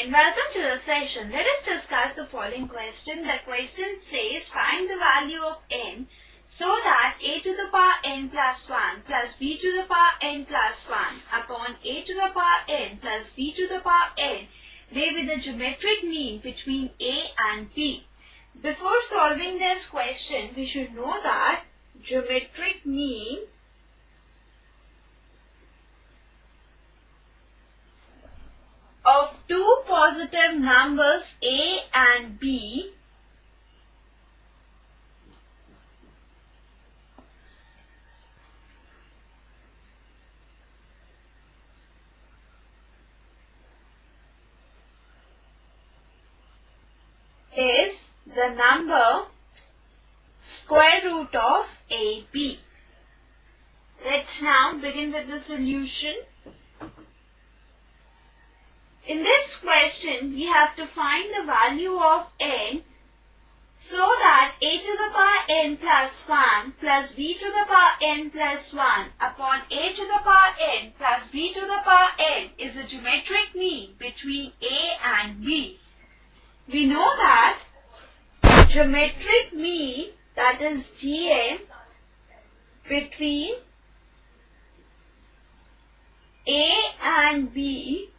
and welcome to the session. Let us discuss the following question. The question says find the value of n so that a to the power n plus 1 plus b to the power n plus 1 upon a to the power n plus b to the power n may be the geometric mean between a and b. Before solving this question, we should know that geometric mean numbers a and b is the number square root of AB. Let's now begin with the solution. In this question, we have to find the value of n so that a to the power n plus 1 plus b to the power n plus 1 upon a to the power n plus b to the power n is a geometric mean between a and b. We know that geometric mean that is GM between A and B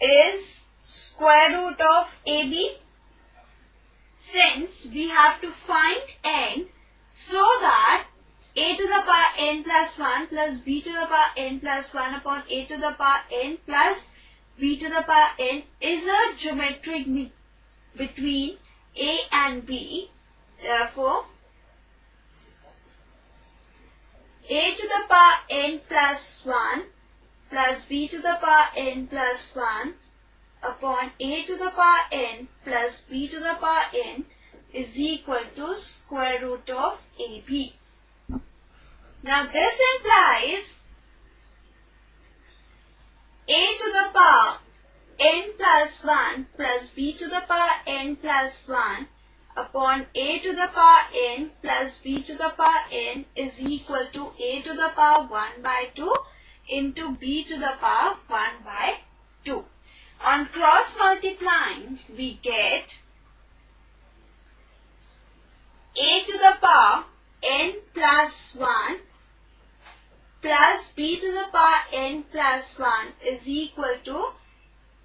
is square root of AB since we have to find n so that a to the power n plus 1 plus b to the power n plus 1 upon a to the power n plus b to the power n is a geometric mean between a and b. Therefore, a to the power n plus 1 plus b to the power n plus 1 upon a to the power n plus b to the power n is equal to square root of ab. Now this implies a to the power n plus 1 plus b to the power n plus 1 upon a to the power n plus b to the power n is equal to a to the power 1 by 2 into b to the power 1 by 2. On cross multiplying, we get a to the power n plus 1 plus b to the power n plus 1 is equal to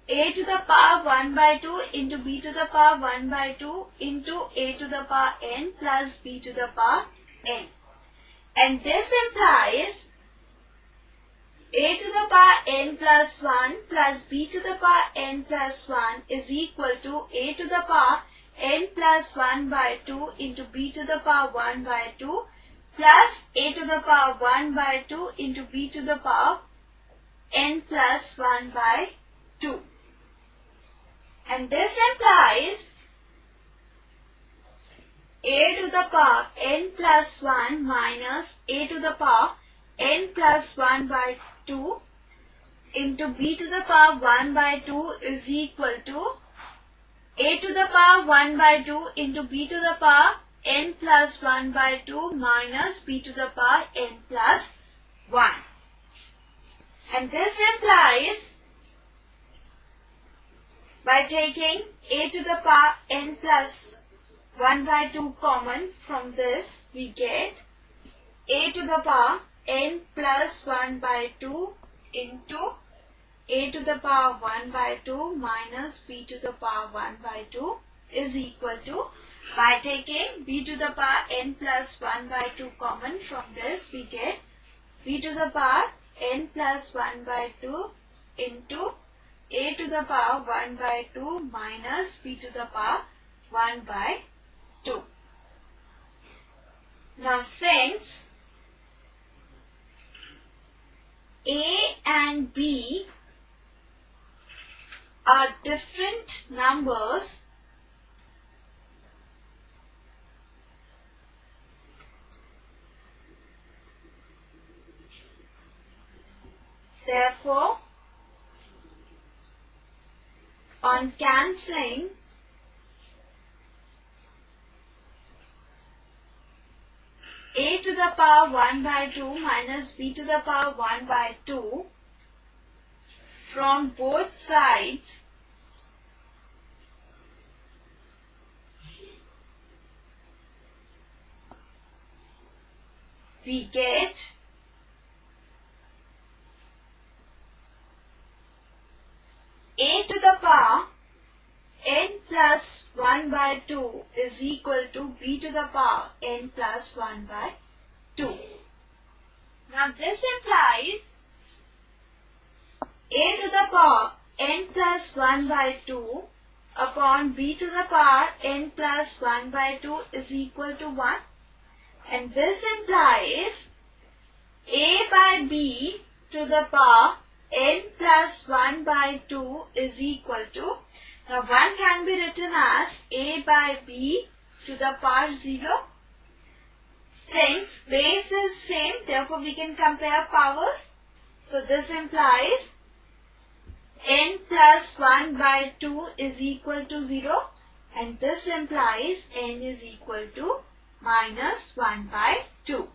a to the power 1 by 2 into b to the power 1 by 2 into a to the power n plus b to the power n. And this implies a to the power n plus 1 plus b to the power n plus 1 is equal to a to the power n plus 1 by 2 into b to the power 1 by 2 plus a to the power 1 by 2 into b to the power n plus 1 by 2. And this implies a to the power n plus 1 minus a to the power n plus 1 by 2 into b to the power 1 by 2 is equal to a to the power 1 by 2 into b to the power n plus 1 by 2 minus b to the power n plus 1. And this implies by taking a to the power n plus 1 by 2 common from this we get a to the power n plus 1 by 2 into a to the power 1 by 2 minus b to the power 1 by 2 is equal to by taking b to the power n plus 1 by 2 common from this we get b to the power n plus 1 by 2 into a to the power 1 by 2 minus b to the power 1 by 2. Now since A and B are different numbers. Therefore on cancelling a to the power 1 by 2 minus b to the power 1 by 2 from both sides we get plus 1 by 2 is equal to b to the power n plus 1 by 2. Now this implies a to the power n plus 1 by 2 upon b to the power n plus 1 by 2 is equal to 1. And this implies a by b to the power n plus 1 by 2 is equal to, now 1 can be written as a by b to the power 0. Since base is same, therefore we can compare powers. So this implies n plus 1 by 2 is equal to 0 and this implies n is equal to minus 1 by 2.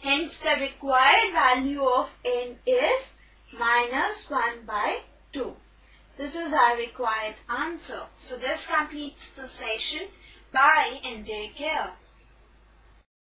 Hence the required value of n is minus 1 by 2. This is our required answer. So this completes the session. Bye and take care.